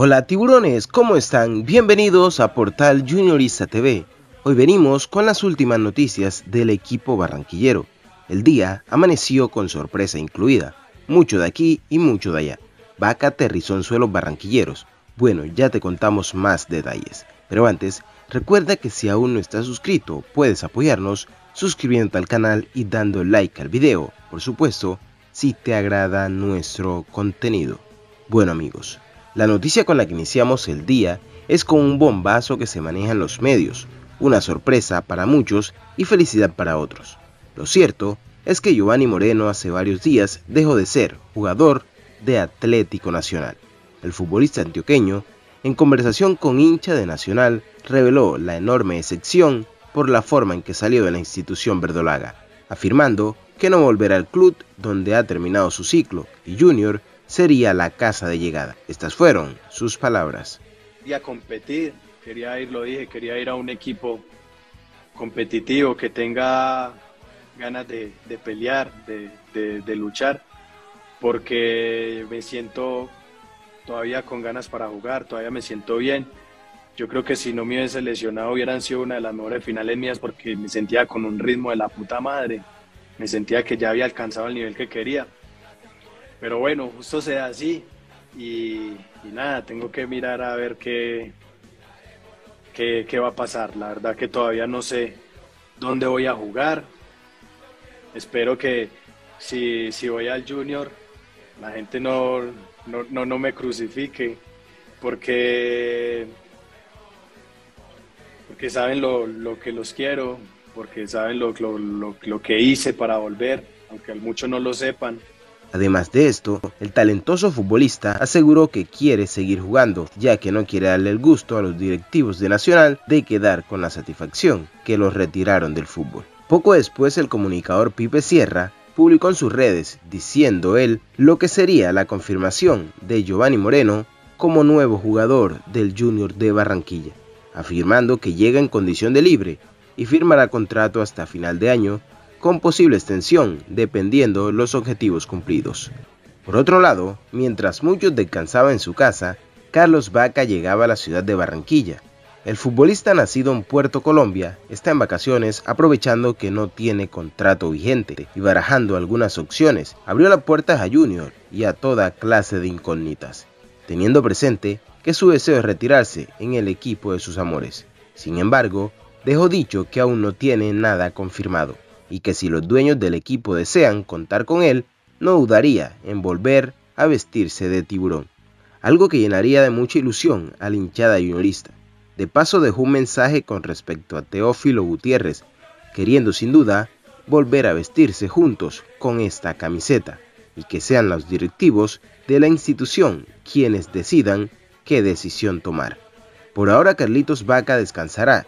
Hola tiburones, ¿cómo están? Bienvenidos a Portal Juniorista TV. Hoy venimos con las últimas noticias del equipo barranquillero. El día amaneció con sorpresa incluida, mucho de aquí y mucho de allá. Vaca aterrizó en suelos barranquilleros. Bueno, ya te contamos más detalles. Pero antes, recuerda que si aún no estás suscrito, puedes apoyarnos suscribiéndote al canal y dando like al video, por supuesto, si te agrada nuestro contenido. Bueno amigos, la noticia con la que iniciamos el día es con un bombazo que se maneja en los medios, una sorpresa para muchos y felicidad para otros. Lo cierto es que Giovanni Moreno hace varios días dejó de ser jugador de Atlético Nacional. El futbolista antioqueño, en conversación con hincha de Nacional, reveló la enorme decepción por la forma en que salió de la institución verdolaga, afirmando que no volverá al club donde ha terminado su ciclo y Junior sería la casa de llegada. Estas fueron sus palabras. Quería competir, quería ir, lo dije, quería ir a un equipo competitivo que tenga ganas de, pelear, de, luchar, porque me siento todavía con ganas para jugar, todavía me siento bien. Yo creo que si no me hubiese lesionado hubieran sido una de las mejores finales mías porque me sentía con un ritmo de la puta madre. Me sentía que ya había alcanzado el nivel que quería. Pero bueno, justo sea así y, nada, tengo que mirar a ver qué, qué, va a pasar. La verdad que todavía no sé dónde voy a jugar. Espero que si, si voy al junior, la gente no, no, no, me crucifique porque, porque saben lo, lo que los quiero, porque saben lo, lo, lo que hice para volver, aunque muchos no lo sepan. Además de esto, el talentoso futbolista aseguró que quiere seguir jugando, ya que no quiere darle el gusto a los directivos de Nacional de quedar con la satisfacción que los retiraron del fútbol. Poco después el comunicador Pipe Sierra publicó en sus redes diciendo él lo que sería la confirmación de Giovanni Moreno como nuevo jugador del Junior de Barranquilla, afirmando que llega en condición de libre y firmará contrato hasta final de año con posible extensión dependiendo los objetivos cumplidos. Por otro lado, mientras muchos descansaban en su casa, Carlos Vaca llegaba a la ciudad de Barranquilla. El futbolista nacido en Puerto Colombia está en vacaciones aprovechando que no tiene contrato vigente y barajando algunas opciones, abrió la puerta a Junior y a toda clase de incógnitas, teniendo presente que su deseo es retirarse en el equipo de sus amores. Sin embargo, dejó dicho que aún no tiene nada confirmado y que si los dueños del equipo desean contar con él, no dudaría en volver a vestirse de tiburón, algo que llenaría de mucha ilusión a la hinchada juniorista. De paso dejó un mensaje con respecto a Teófilo Gutiérrez, queriendo sin duda volver a vestirse juntos con esta camiseta y que sean los directivos de la institución quienes decidan qué decisión tomar. Por ahora Carlitos Vaca descansará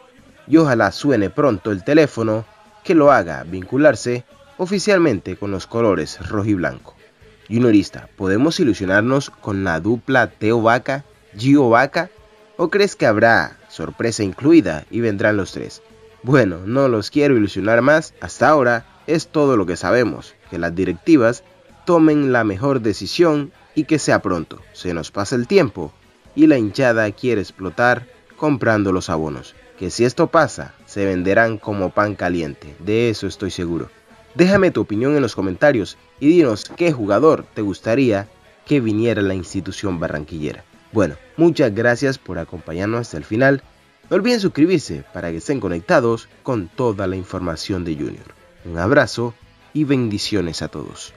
y ojalá suene pronto el teléfono que lo haga vincularse oficialmente con los colores rojo y blanco. Juniorista, ¿podemos ilusionarnos con la dupla Teo Vaca, Gio Vaca? ¿O crees que habrá sorpresa incluida y vendrán los tres? Bueno, no los quiero ilusionar más, hasta ahora es todo lo que sabemos, que las directivas tomen la mejor decisión y que sea pronto, se nos pasa el tiempo y la hinchada quiere explotar comprando los abonos que si esto pasa, se venderán como pan caliente, de eso estoy seguro. Déjame tu opinión en los comentarios y dinos qué jugador te gustaría que viniera a la institución barranquillera. Bueno, muchas gracias por acompañarnos hasta el final. No olviden suscribirse para que estén conectados con toda la información de Junior. Un abrazo y bendiciones a todos.